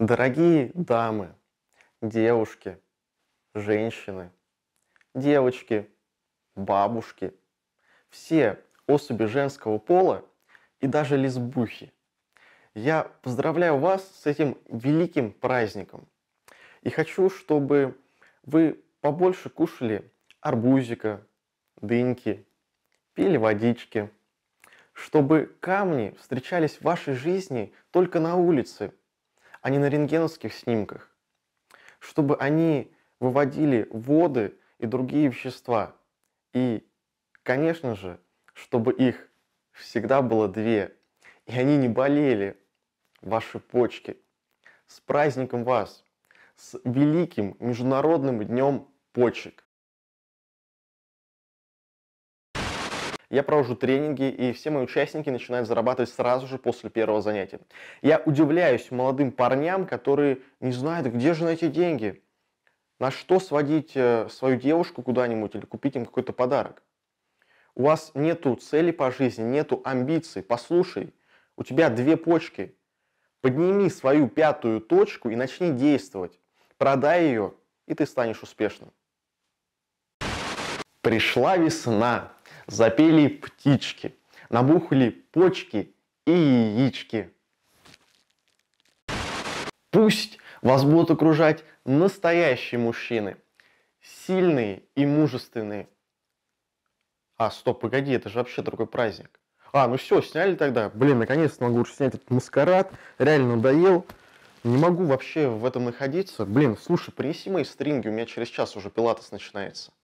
Дорогие дамы, девушки, женщины, девочки, бабушки, все особи женского пола и даже лесбухи. Я поздравляю вас с этим великим праздником. И хочу, чтобы вы побольше кушали арбузика, дыньки, пили водички, чтобы камни встречались в вашей жизни только на улице, а не на рентгеновских снимках, чтобы они выводили воды и другие вещества. И, конечно же, чтобы их всегда было две, и они не болели, ваши почки. С праздником вас! С великим Международным днем почек! Я провожу тренинги, и все мои участники начинают зарабатывать сразу же после первого занятия. Я удивляюсь молодым парням, которые не знают, где же найти деньги, на что сводить э, свою девушку куда-нибудь или купить им какой-то подарок. У вас нету цели по жизни, нету амбиций. Послушай, у тебя две почки. Подними свою пятую точку и начни действовать. Продай ее, и ты станешь успешным. Пришла весна, запели птички, набухли почки и яички. Пусть вас будут окружать настоящие мужчины, сильные и мужественные. А, стоп, погоди, это же вообще другой праздник. А, ну все, сняли тогда. Блин, наконец-то могу уже снять этот маскарад. Реально надоел. Не могу вообще в этом находиться. Блин, слушай, принеси мои стринги, у меня через час уже пилатес начинается.